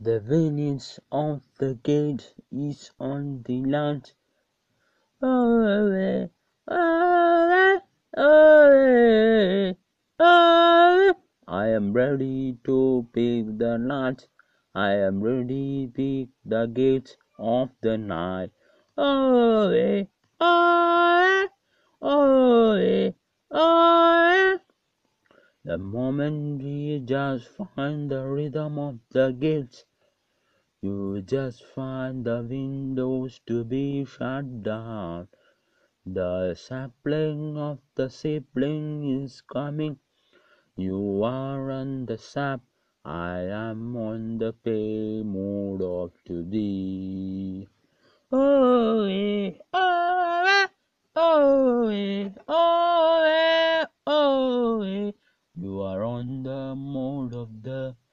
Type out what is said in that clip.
The village of the gate is on the land. I am ready to pick the nut. I am ready to pick the gate of the night. Oh, oh, The moment you just find the rhythm of the gate, you just find the windows to be shut down. The sapling of the sibling is coming. You are on the sap. I am on the pay mood of to thee. mode the.